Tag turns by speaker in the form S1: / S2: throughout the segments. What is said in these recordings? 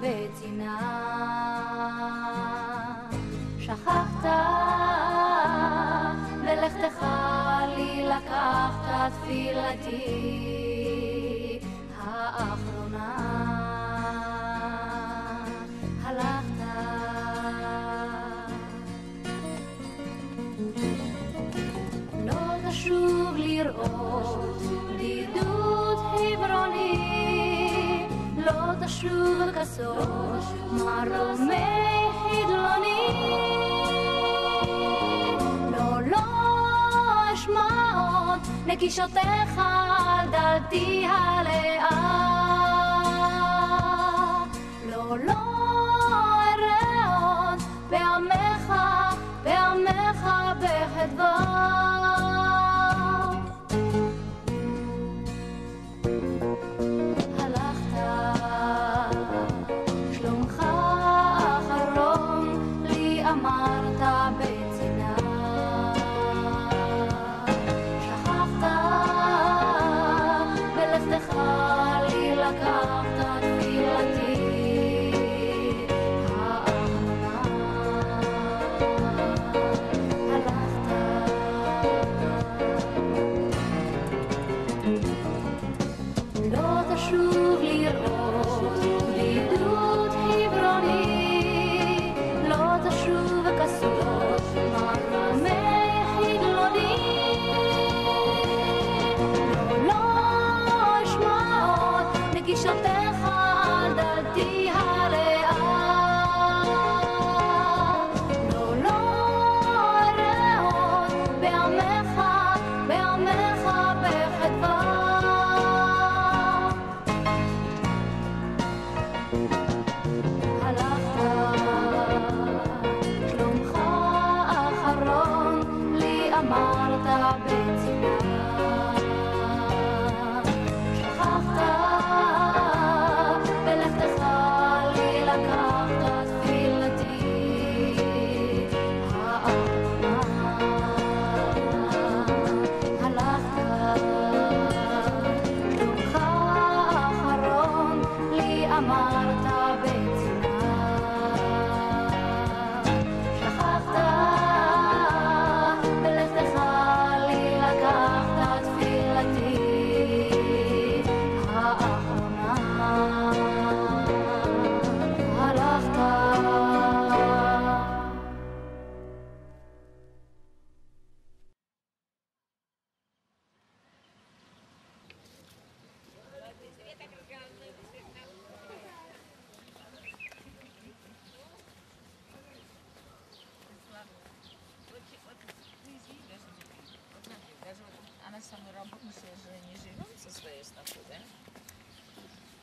S1: בצינה. שכחת ולכתך לי לקחת תפילתי האחרונה. הלכת לא לראות לא תשוב כסוף מרומי חדלוני. לא, לא אשמע עוד נקישותיך על דלתי הלאה. לא, לא אראה עוד בעמך, בעמך בחדווה.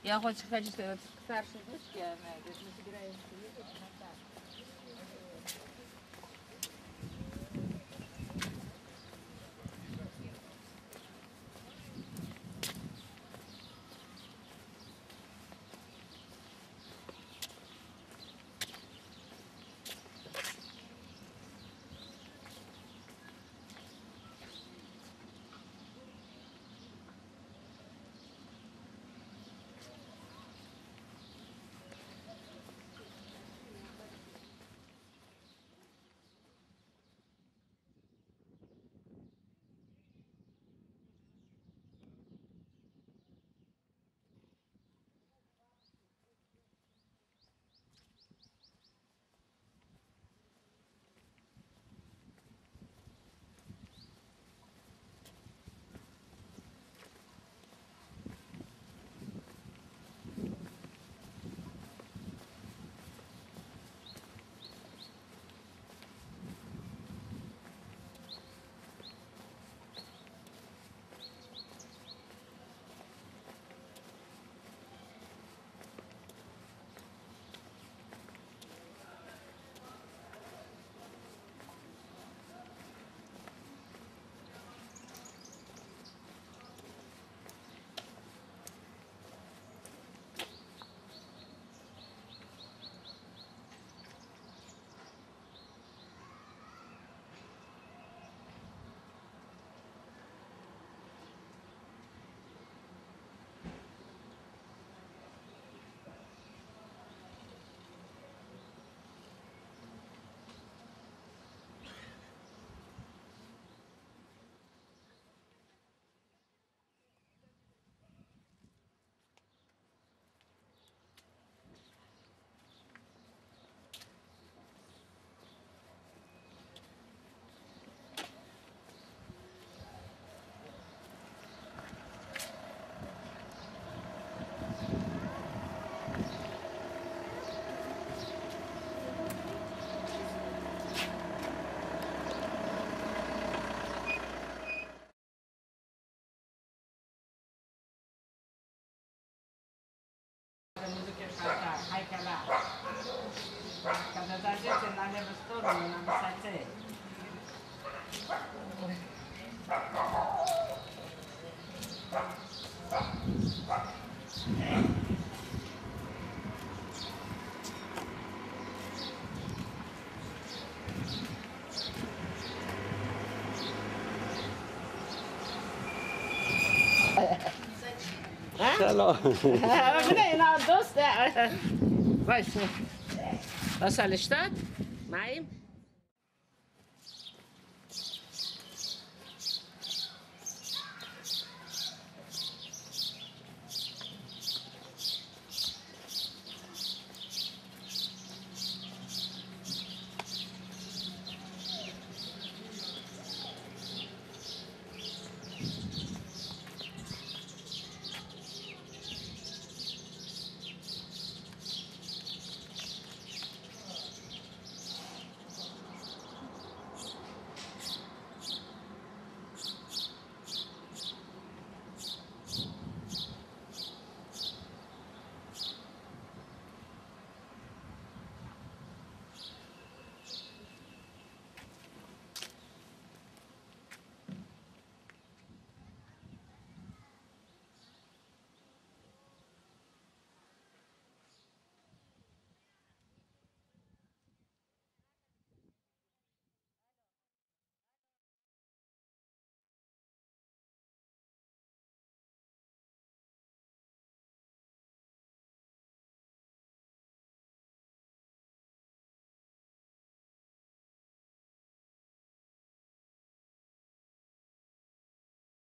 S2: Я хочу сказать, к старшей дочке, она мы собираемся ехать на так.
S3: Hallo.
S4: Nein, dost. Weißt du. Was soll ich da? Nein.